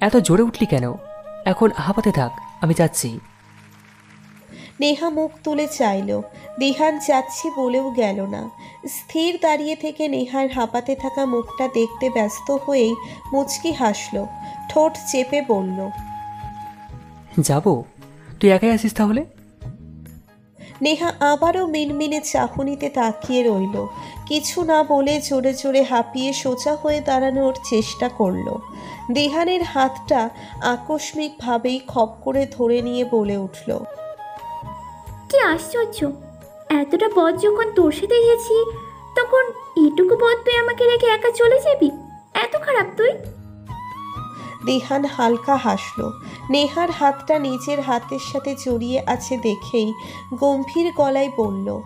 এত জোরে উঠলি কেন? এখন হাঁপাতে থাক আমি যাচ্ছি। নেহা মুখ তুলে চাইল। দিহান যাচ্ছি বলেও গেল না। স্থির দাঁড়িয়ে থেকে নেহার হাঁপাতে থাকা মুখটা দেখতে ব্যস্ত হয়েই মুচকি হাসল। ঠোঁট চেপে বলল যাব? তুই একাই আসিস তাহলে? নেহা আবারও মিনমিনে চাহনিতে তাকিয়ে রইল। কিছু না বলে জোরে জোরে হাঁপিয়ে সোজা হয়ে দাঁড়ানোর চেষ্টা করল। দেহানের হাতটা আকস্মিকভাবেই খপ করে ধরে নিয়ে বলে উঠল কি আশ্চর্য! এতটা পথ যখন তোর সাথে তখন এটুকু পথ তুই আমাকে রেখে একা চলে যাবি? এত খারাপ তুই? দেহান হালকা হাসলো। নেহার হাতটা নিজের হাতের সাথে জড়িয়ে আছে দেখেই গম্ভীর গলায় বলল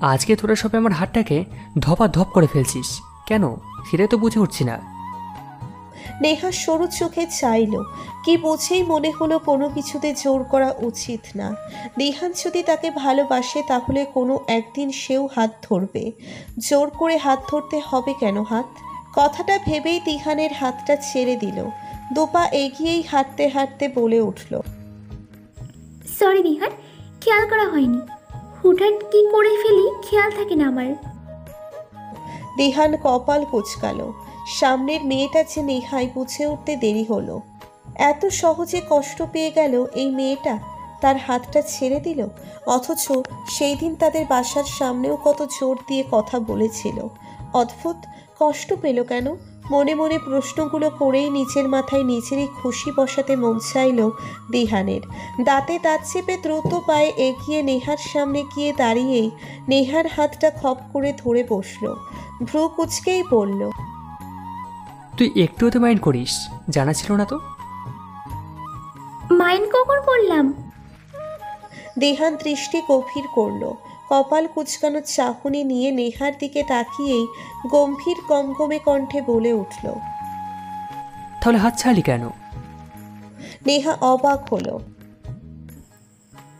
আজকে তোরা সবে আমার হাতটাকে ধপা ধপ করে ফেলছিস। কেন? সেটাই তো বুঝে উঠছি না। নেহা সরু চোখে চাইল কি বুঝেই মনে হলো কোনো কিছুতে জোর করা উচিত না। দিহান যদি তাকে ভালোবাসে তাহলে কোনো একদিন সেও হাত ধরবে। জোর করে হাত ধরতে হবে কেন হাত? কথাটা ভেবেই দিহানের হাতটা ছেড়ে দিল। দোপা এগিয়েই হাঁটতে হাঁটতে বলে উঠল সরি দিহান খেয়াল করা হয়নি। হুটহাট কি করে ফেলি খেয়াল থাকে না আমার। দেহান কপাল কুচকালো। সামনের মেয়েটা যে নেহাই বুঝে উঠতে দেরি হলো। এত সহজে কষ্ট পেয়ে গেল এই মেয়েটা। তার হাতটা ছেড়ে দিল, অথচ সেই দিন তাদের বাসার সামনেও কত জোর দিয়ে কথা বলেছিল। অদ্ভুত কষ্ট পেল কেন? মনে মনে প্রশ্নগুলো করেই নিজের মাথায় নিজেরই খুশি বসাতে মন চাইল দিহানের। দাঁতে দাঁত চেপে দ্রুত পায়ে এগিয়ে নেহার সামনে গিয়ে দাঁড়িয়েই নেহার হাতটা খপ করে ধরে বসল। ভ্রু কুচকেই বলল তুই একটুও তো মাইন্ড করিস জানা ছিল না তো? মাইন্ড কখন করলাম? দেহান দৃষ্টি গভীর করল। কপাল কুচকানো চাহনি নিয়ে নেহার দিকে তাকিয়েই গম্ভীর গমগমে কণ্ঠে বলে উঠল তাহলে হাত ছাড়লি কেন? নেহা অবাক হলো।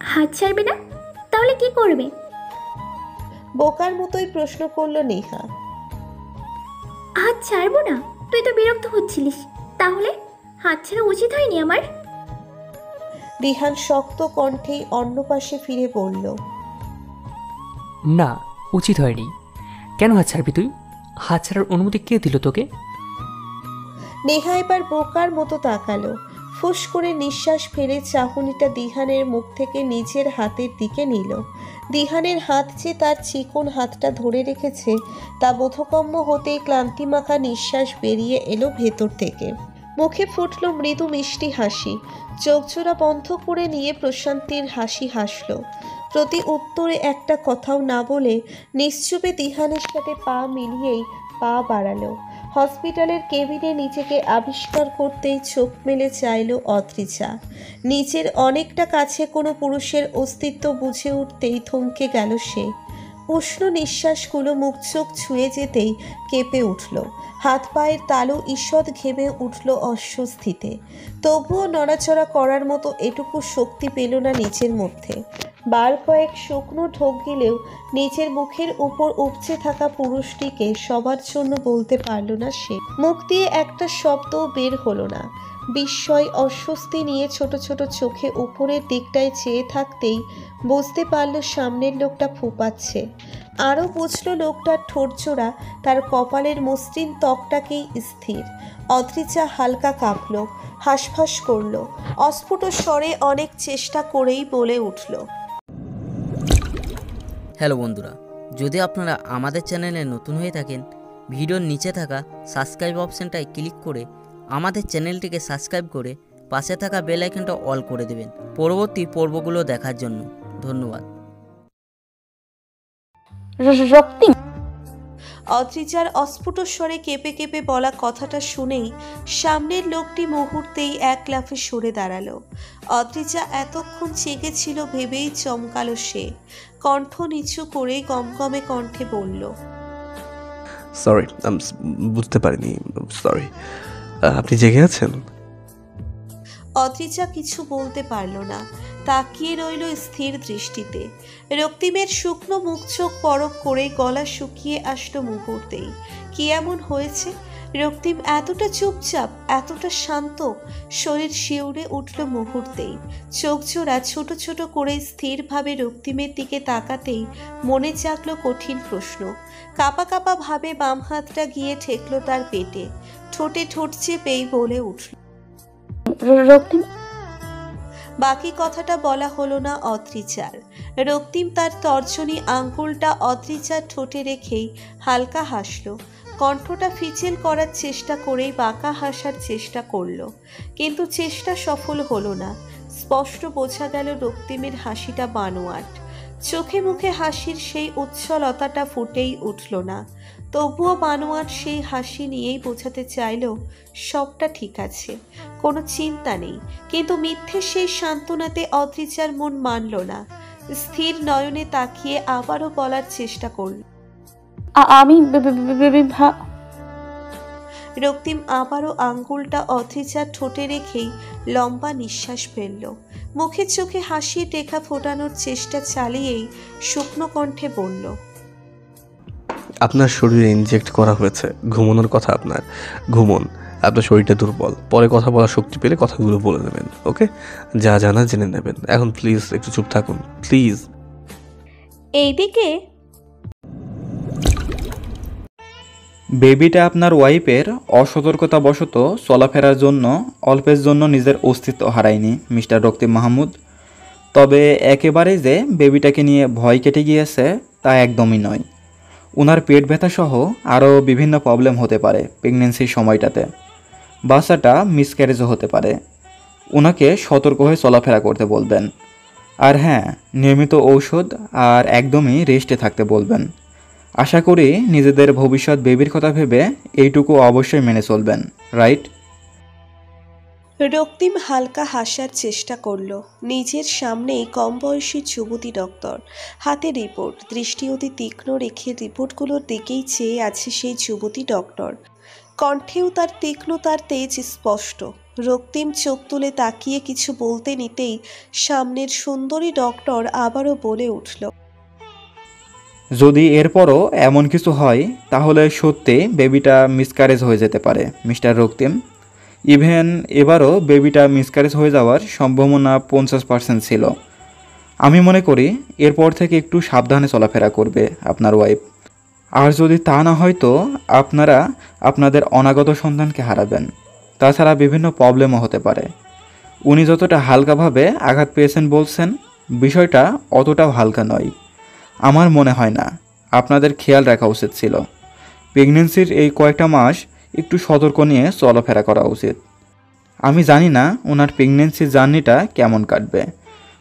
হাত ছাড়বে না? তাহলে কি করবে? বোকার মতোই প্রশ্ন করল নেহা। হাত ছাড়বো না? তুই তো বিরক্ত হচ্ছিলিস। তাহলে হাত ছাড়া উচিত হয়নি আমার? দিহান শক্ত কণ্ঠেই অন্য পাশে ফিরে বলল না, উচিত হয়নি। কেন হাত ছাড়বি তুই? হাত ছাড়ার অনুমতি কে দিল তোকে? নেহা এবার বোকার মতো তাকালো। ফুস করে নিঃশ্বাস ফেলে চাহনিটা দিহানের মুখ থেকে নিজের হাতের দিকে নিল। দিহানের হাত যে তার চিকন হাতটা ধরে রেখেছে, তা বোধগম্য হতেই ক্লান্তিমাখা নিঃশ্বাস বেরিয়ে এলো ভেতর থেকে। মুখে ফুটল মৃদু মিষ্টি হাসি। চোখজোড়া বন্ধ করে নিয়ে প্রশান্তির হাসি হাসল। প্রতি উত্তরে একটা কথাও না বলে নিশ্চুপে দিহানের সাথে পা মিলিয়েই পা বাড়ালো। হসপিটালের কেবিনে নিজেকে আবিষ্কার করতেই চোখ মেলে চাইল অত্রিজা নিজের অনেকটা কাছে কোনো পুরুষের অস্তিত্ব বুঝে উঠতেই থমকে গেল সে। উষ্ণ নিঃশ্বাসগুলো মুখ চোখ ছুঁয়ে যেতেই কেঁপে উঠল। হাত পায়ের তালু ঈষৎ ঘেমে উঠল অস্বস্তিতে। তবুও নড়াচড়া করার মতো এটুকু শক্তি পেল না নিচের মধ্যে। বার কয়েক শুকনো ঢোক গিলেও নিজের মুখের উপর উপচে থাকা পুরুষটিকে সবার জন্য বলতে পারল না সে। মুখ দিয়ে একটা শব্দও বের হলো না। বিস্ময়, অস্বস্তি নিয়ে ছোট ছোট চোখে উপরের দিকটায় চেয়ে থাকতেই বুঝতে পারল সামনের লোকটা ফুপাচ্ছে। আরও বুঝল লোকটার ঠোঁটজোড়া তার কপালের মসৃণ ত্বকটাকেই স্থির। অদ্রিজা হালকা কাঁপল, হাঁসফাঁস করল, অস্ফুট স্বরে অনেক চেষ্টা করেই বলে উঠল হ্যালো বন্ধুরা যদি আপনারা আমাদের চ্যানেলে নতুন হয়ে থাকেন ভিডিওর নিচে থাকা সাবস্ক্রাইব অপশানটায় ক্লিক করে আমাদের চ্যানেলটিকে সাবস্ক্রাইব করে পাশে থাকা বেল আইকনটা অল করে দেবেন পরবর্তী পর্বগুলো দেখার জন্য। ধন্যবাদ। রক্তি অদ্রিজার অস্ফুট স্বরে কেঁপে কেঁপে বলা কথাটা শুনেই সামনের লোকটি মুহূর্তেই এক লাফে সরে দাঁড়াল। অদ্রিজা এতক্ষণ জেগেছিল ভেবেই চমকালো সে। কণ্ঠ নিচু করে গমগমে কণ্ঠে বলল সরি আমি বুঝতে পারিনি সরি আপনি জেগে আছেন? অদ্রিজা কিছু বলতে পারল না। তাকিয়ে রইল স্থির দৃষ্টিতে। রক্তিমের শুকনো মুখ চোখ পরক করে গলা শুকিয়ে আসলো মুহূর্তেই। কি এমন হয়েছে? রক্তিম এতটা চুপচাপ এতটা শান্ত শরীর শিউরে উঠল মুহূর্তেই। চোখ জোড়া ছোট ছোট করে স্থিরভাবে রক্তিমের দিকে তাকাতেই মনে জাগলো কঠিন প্রশ্ন। কাপা কাপা ভাবে বাম হাতটা গিয়ে ঠেকল তার পেটে। ঠোঁটে ঠোঁট চেপেই বলে উঠল রক্তিম? বাকি কথাটা বলা হলো না অদ্রিচার রক্তিম তার তর্জনী আঙ্গুলটা অদ্রিচার ঠোঁটে রেখেই হালকা হাসলো। কণ্ঠটা ফিচেল করার চেষ্টা করেই বাঁকা হাসার চেষ্টা করল। কিন্তু চেষ্টা সফল হলো না। স্পষ্ট বোঝা গেল রক্তিমের হাসিটা বানোয়াট। চোখে মুখে হাসির সেই উচ্ছলতাটা ফুটেই উঠল না। তবুও বানোয়াট সেই হাসি নিয়েই বোঝাতে চাইল, সবটা ঠিক আছে, কোনো চিন্তা নেই। কিন্তু মিথ্যে সেই সান্ত্বনাতে অদ্রিজার মন মানল না। স্থির নয়নে তাকিয়ে আবারও বলার চেষ্টা করল। আমি রক্তিম আবারও আঙ্গুলটা অদ্রিজার ঠোঁটে রেখেই লম্বা নিঃশ্বাস ফেলল। মুখে চোখে হাসি রেখা ফোটানোর চেষ্টা চালিয়েই শুকনো কণ্ঠে বলল আপনার শরীরে ইনজেক্ট করা হয়েছে। ঘুমানোর কথা আপনার। ঘুমন। আপনার শরীরটা দুর্বল। পরে কথা বলার শক্তি পেলে কথাগুলো বলে নেবেন ওকে? যা জানা জেনে নেবেন। এখন প্লিজ একটু চুপ থাকুন। প্লিজ এইদিকে বেবিটা আপনার ওয়াইফের অসতর্কতাবশত চলাফেরার জন্য, অল্পের জন্য নিজের অস্তিত্ব হারায়নি, মিস্টার রক্তিম মাহমুদ। তবে একেবারে যে বেবিটাকে নিয়ে ভয় কেটে গিয়েছে, তা একদমই নয়। ওনার পেট ব্যথা সহ আরও বিভিন্ন প্রবলেম হতে পারে প্রেগনেন্সির সময়টাতে। বাচ্চাটা মিসক্যারেজও হতে পারে। ওনাকে সতর্ক হয়ে চলাফেরা করতে বলবেন। আর হ্যাঁ নিয়মিত ঔষধ আর একদমই রেস্টে থাকতে বলবেন। আশা করি নিজেদের ভবিষ্যৎ বেবির কথা ভেবে এইটুকু অবশ্যই মেনে চলবেন, রাইট? রক্তিম হালকা হাসার চেষ্টা করল। নিজের সামনেই কম বয়সী যুবতী ডক্টর। হাতে রিপোর্ট, দৃষ্টি অতি তীক্ষ্ণ রেখে রিপোর্টগুলোর দিকেই চেয়ে আছে সেই যুবতী ডক্টর। কণ্ঠেও তার তীক্ষ্ণতার তেজ স্পষ্ট। রক্তিম চোখ তুলে তাকিয়ে কিছু বলতে নিতেই সামনের সুন্দরী ডক্টর আবারও বলে উঠল যদি এরপরও এমন কিছু হয়, তাহলে সত্যি বেবিটা মিসকারেজ হয়ে যেতে পারে, মিস্টার রক্তিম। ইভেন এবারও বেবিটা মিসকারেজ হয়ে যাওয়ার সম্ভাবনা পঞ্চাশ পার্সেন্ট ছিল। আমি মনে করি এরপর থেকে একটু সাবধানে চলাফেরা করবে আপনার ওয়াইফ আর যদি তা না হয় তো আপনারা আপনাদের অনাগত সন্তানকে হারাবেন। তাছাড়া বিভিন্ন প্রবলেমও হতে পারে। উনি যতটা হালকাভাবে আঘাত পেয়েছেন বলছেন, বিষয়টা অতটাও হালকা নয়। আমার মনে হয় না। আপনাদের খেয়াল রাখা উচিত ছিল। প্রেগনেন্সির এই কয়েকটা মাস একটু সতর্ক নিয়ে চলাফেরা করা উচিত। আমি জানি না ওনার প্রেগনেন্সির জার্নিটা কেমন কাটবে,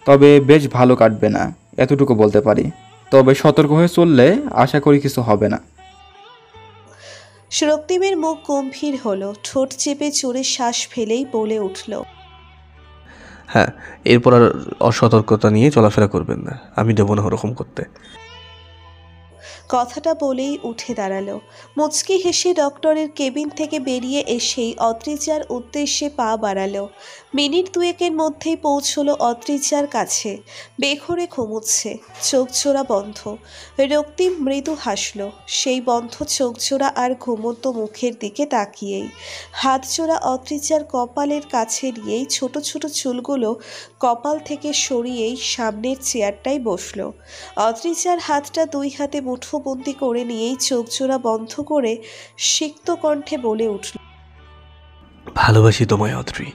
তবে বেশ ভালো কাটবে না, এতটুকু বলতে পারি। তবে সতর্ক হয়ে চললে আশা করি কিছু হবে না। রক্তিমের মুখ গম্ভীর হলো, ঠোঁট চেপে চোরে শ্বাস ফেলেই বলে উঠল হ্যাঁ এরপর আর অসতর্কতা নিয়ে চলাফেরা করবেন না। আমি দেবো না ওরকম করতে। কথাটা বলেই উঠে দাঁড়াল। মুচকি হেসে ডক্টরের কেবিন থেকে বেরিয়ে এসেই অদ্রিজার উদ্দেশ্যে পা বাড়ালো। মিনিট দুয়েকের মধ্যেই পৌঁছলো অদ্রিজার কাছে। বেঘরে ঘুমুচ্ছে। চোখ জোড়া বন্ধ। রক্তিম মৃদু হাসলো। সেই বন্ধ চোখ জোড়া আর ঘুমন্ত মুখের দিকে তাকিয়েই। হাত জোড়া অদ্রিজার কপালের কাছে নিয়েই ছোট ছোট চুলগুলো কপাল থেকে সরিয়েই সামনের চেয়ারটায় বসল। অদ্রিজার হাতটা দুই হাতে মুঠোবন্দি করে নিয়েই চোখ জোড়া বন্ধ করে সিক্ত কণ্ঠে বলে উঠল, ভালোবাসি তোমায় অদ্রি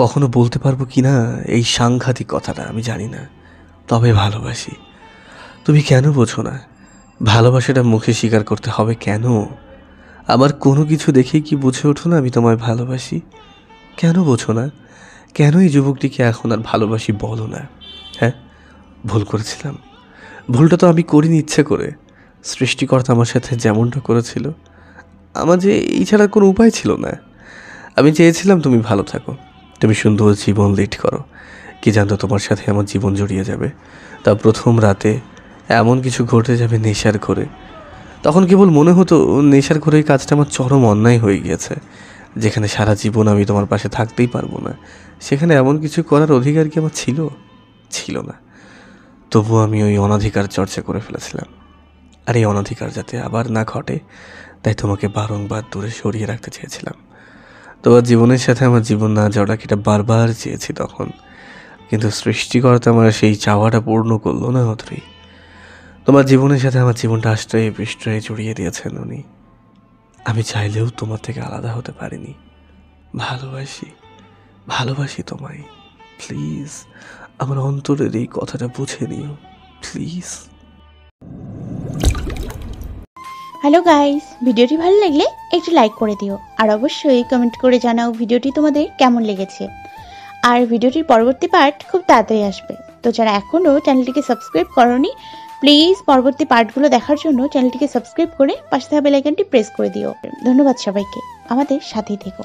কখনো বলতে পারব কি না এই সাংঘাতিক কথাটা আমি জানি না, তবে ভালোবাসি। তুমি কেন বোঝো না? ভালোবাসাটা মুখে স্বীকার করতে হবে কেন? আমার কোনো কিছু দেখেই কি বুঝে ওঠো না আমি তোমায় ভালোবাসি? কেন বোঝো না? কেন এই যুবকটিকে এখন আর ভালোবাসি বলো না? হ্যাঁ ভুল করেছিলাম। ভুলটা তো আমি করিনি ইচ্ছে করে। সৃষ্টিকর্তা আমার সাথে যেমনটা করেছিল, আমার যে এই ছাড়া কোনো উপায় ছিল না। আমি চেয়েছিলাম তুমি ভালো থাকো, তুমি সুন্দর জীবন লিড করো। কি জানতো তোমার সাথে আমার জীবন জড়িয়ে যাবে? তা প্রথম রাতে এমন কিছু ঘটে যাবে নেশার করে তখন কেবল মনে হতো নেশার করে এই কাজটা আমার চরম অন্যায় হয়ে গিয়েছে, যেখানে সারা জীবন আমি তোমার পাশে থাকতেই পারব না। সেখানে এমন কিছু করার অধিকার কি আমার ছিল? ছিল না। তবুও আমি ওই অনাধিকার চর্চা করে ফেলেছিলাম। আর এই অনাধিকার যাতে আবার না ঘটে, তাই তোমাকে বারংবার দূরে সরিয়ে রাখতে চেয়েছিলাম। তোমার জীবনের সাথে আমার জীবন না জড়াক এটা বারবার চেয়েছি তখন? কিন্তু সৃষ্টিকর্তা আমার সেই চাওয়াটা পূর্ণ করল না অতরি তোমার জীবনের সাথে আমার জীবনটা আশ্রয়ে পৃষ্ঠয়ে জড়িয়ে দিয়েছেন উনি। আমি চাইলেও তোমার থেকে আলাদা হতে পারিনি। ভালোবাসি ভালোবাসি তোমায়। প্লিজ, আমার অন্তরের এই কথাটা বুঝে নিও। প্লিজ। হ্যালো গাইস ভিডিওটি ভালো লাগলে একটু লাইক করে দিও। আর অবশ্যই কমেন্ট করে জানাও ভিডিওটি তোমাদের কেমন লেগেছে। আর ভিডিওটির পরবর্তী পার্ট খুব তাড়াতাড়ি আসবে। তো যারা এখনও চ্যানেলটিকে সাবস্ক্রাইব করনি প্লিজ পরবর্তী পার্টগুলো দেখার জন্য চ্যানেলটিকে সাবস্ক্রাইব করে পাশে থাকা বেলাইকানটি প্রেস করে দিও। ধন্যবাদ সবাইকে। আমাদের সাথেই থেকো।